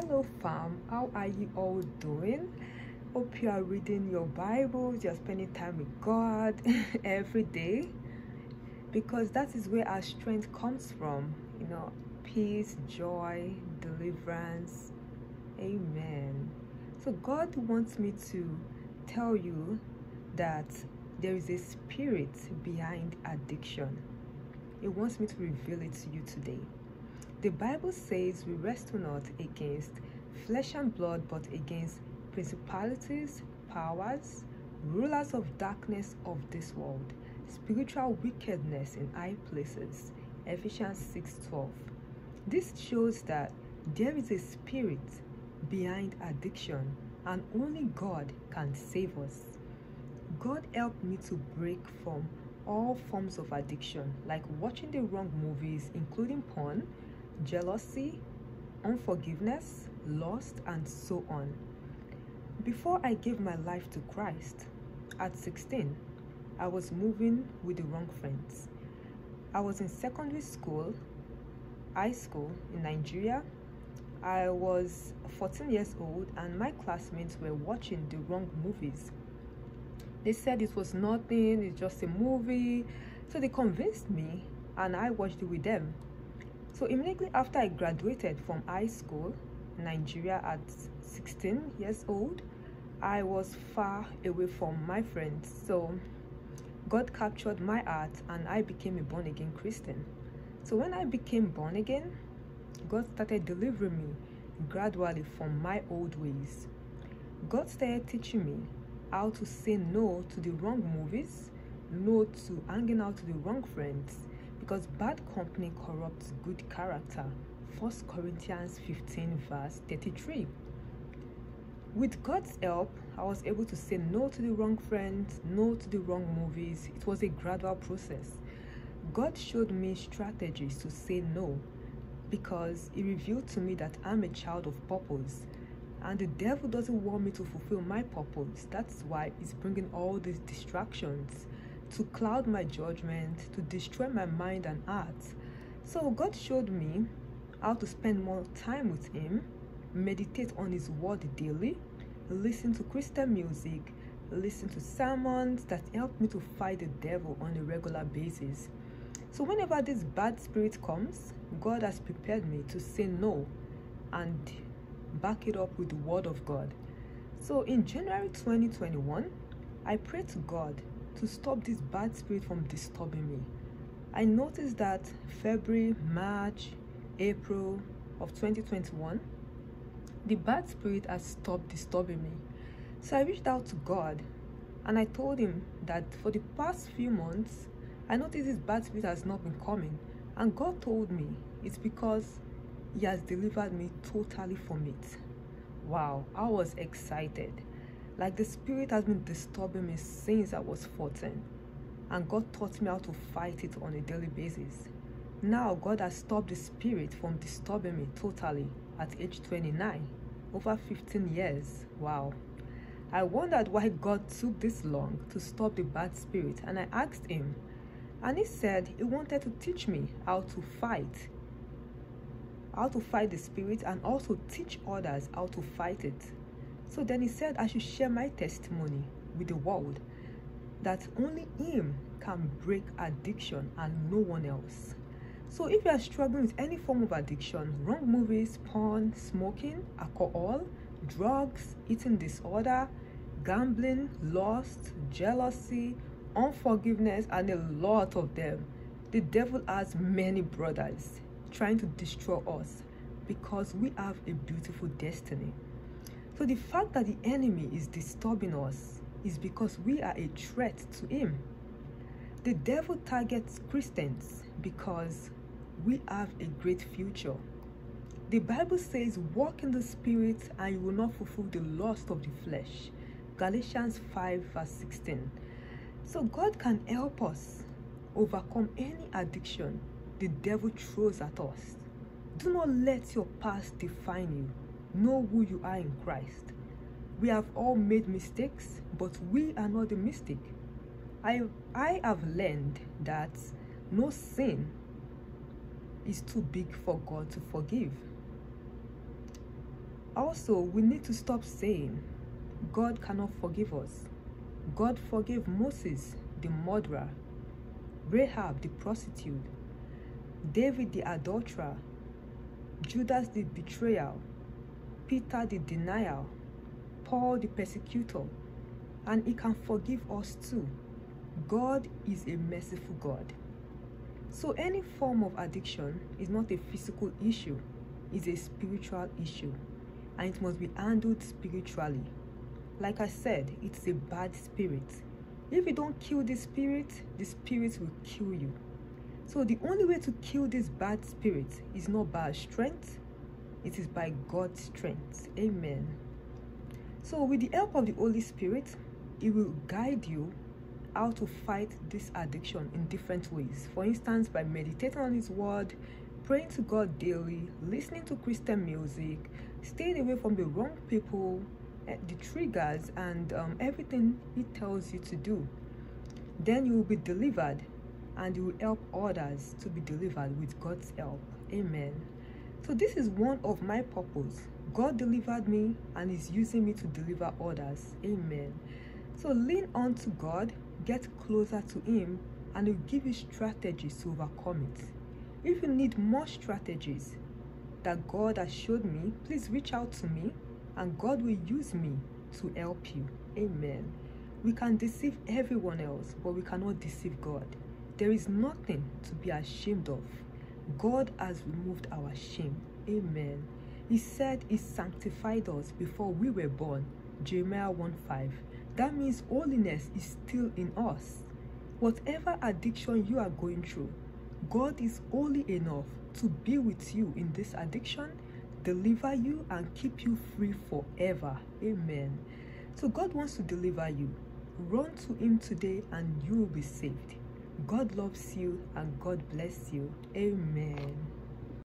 Hello, fam. How are you all doing? Hope you are reading your Bibles, you're spending time with God every day because that is where our strength comes from. You know, peace, joy, deliverance. Amen. So, God wants me to tell you that there is a spirit behind addiction. He wants me to reveal it to you today. The Bible says we wrestle not against flesh and blood, but against principalities, powers, rulers of darkness of this world, spiritual wickedness in high places. Ephesians 6:12. This shows that there is a spirit behind addiction and only God can save us. God helped me to break from all forms of addiction, like watching the wrong movies, including porn, jealousy, unforgiveness, lust, and so on. Before I gave my life to Christ, at 16, I was moving with the wrong friends. I was in secondary school, high school in Nigeria. I was 14 years old, and my classmates were watching the wrong movies. They said it was nothing, it's just a movie. So they convinced me, and I watched it with them. So immediately after I graduated from high school, Nigeria at 16 years old, I was far away from my friends. So God captured my heart and I became a born again Christian. So when I became born again, God started delivering me gradually from my old ways. God started teaching me how to say no to the wrong movies, no to hanging out with the wrong friends, because bad company corrupts good character. 1 Corinthians 15, verse 33. With God's help, I was able to say no to the wrong friends, no to the wrong movies. It was a gradual process. God showed me strategies to say no because He revealed to me that I'm a child of purpose and the devil doesn't want me to fulfill my purpose. That's why he's bringing all these distractions to cloud my judgment, to destroy my mind and heart. So God showed me how to spend more time with Him, meditate on His Word daily, listen to Christian music, listen to sermons that help me to fight the devil on a regular basis. So whenever this bad spirit comes, God has prepared me to say no and back it up with the Word of God. So in January 2021, I prayed to God to stop this bad spirit from disturbing me. I noticed that February, March, April of 2021, the bad spirit has stopped disturbing me. So I reached out to God and I told him that for the past few months, I noticed this bad spirit has not been coming. And God told me it's because He has delivered me totally from it. Wow, I was excited. Like the spirit has been disturbing me since I was 14. And God taught me how to fight it on a daily basis. Now God has stopped the spirit from disturbing me totally at age 29. Over 15 years. Wow. I wondered why God took this long to stop the bad spirit and I asked him. And he said he wanted to teach me how to fight. How to fight the spirit and also teach others how to fight it. So then he said I should share my testimony with the world that only him can break addiction and no one else. So if you are struggling with any form of addiction, wrong movies, porn, smoking, alcohol, drugs, eating disorder, gambling, lust, jealousy, unforgiveness, and a lot of them, the devil has many brothers trying to destroy us because we have a beautiful destiny. So the fact that the enemy is disturbing us is because we are a threat to him. The devil targets Christians because we have a great future. The Bible says, Walk in the Spirit, and you will not fulfill the lust of the flesh. Galatians 5, verse 16. So, God can help us overcome any addiction the devil throws at us. Do not let your past define you know who you are in Christ. We have all made mistakes, but we are not the mistake. I, I have learned that no sin is too big for God to forgive. Also, we need to stop saying God cannot forgive us. God forgave Moses, the murderer, Rahab, the prostitute, David, the adulterer, Judas, the betrayal, Peter, the denial, Paul, the persecutor, and He can forgive us too. God is a merciful God. So, any form of addiction is not a physical issue, it's a spiritual issue, and it must be handled spiritually. Like I said, it's a bad spirit. If you don't kill the spirit, the spirit will kill you. So, the only way to kill this bad spirit is not by strength, it is by God's strength. Amen. So, with the help of the Holy Spirit, He will guide you how to fight this addiction in different ways. For instance, by meditating on His Word, praying to God daily, listening to Christian music, staying away from the wrong people, eh, the triggers, and um, everything He tells you to do. Then you will be delivered and you will help others to be delivered with God's help. Amen. So, this is one of my purpose. God delivered me and is using me to deliver others. Amen. So, lean on to God, get closer to Him, and He'll give you strategies to overcome it. If you need more strategies that God has showed me, please reach out to me and God will use me to help you. Amen. We can deceive everyone else, but we cannot deceive God. There is nothing to be ashamed of. God has removed our shame. Amen. He said He sanctified us before we were born. Jeremiah 1 5. That means holiness is still in us. Whatever addiction you are going through, God is holy enough to be with you in this addiction, deliver you, and keep you free forever. Amen. So, God wants to deliver you. Run to Him today and you will be saved. God loves you and God bless you. Amen.